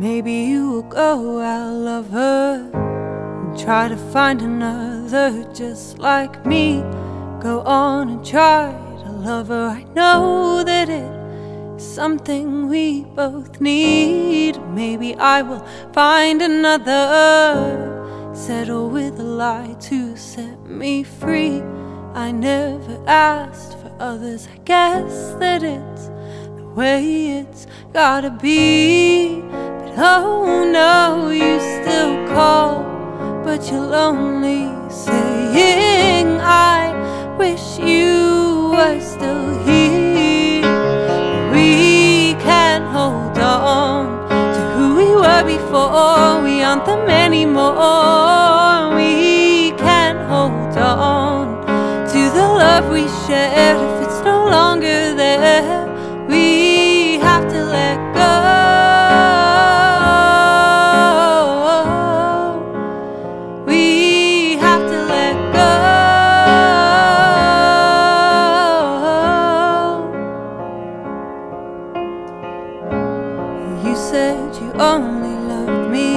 Maybe you will go out, love her, and try to find another just like me. Go on and try to love her. I know that it's something we both need. Maybe I will find another, settle with a lie to set me free. I never asked for others, I guess that it's the way it's gotta be. Oh no, you still call, but you're lonely, saying I wish you were still here. We can hold on to who we were before, we aren't them anymore. We can hold on to the love we shared only loved me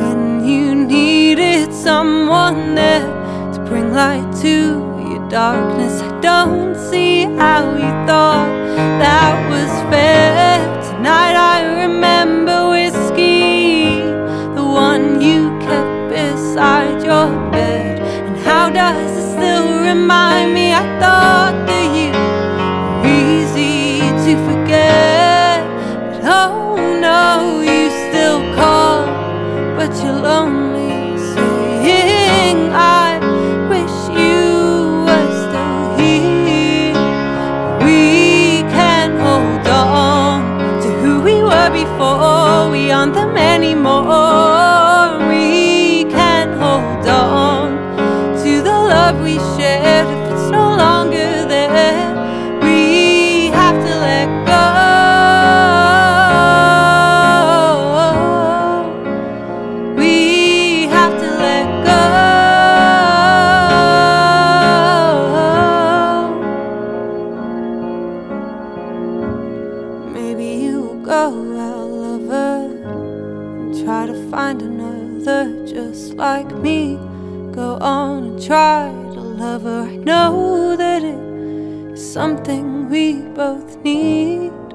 when you needed someone there to bring light to your darkness. I don't see how you thought that was fair. Tonight I remember whiskey, the one you kept beside your bed. And how does it still remind me? I thought no, you still call, but you're lonely. Saying I wish you were still here. We can hold on to who we were before. We aren't them anymore. We can hold on to the love we shared if it's no longer there. Something we both need.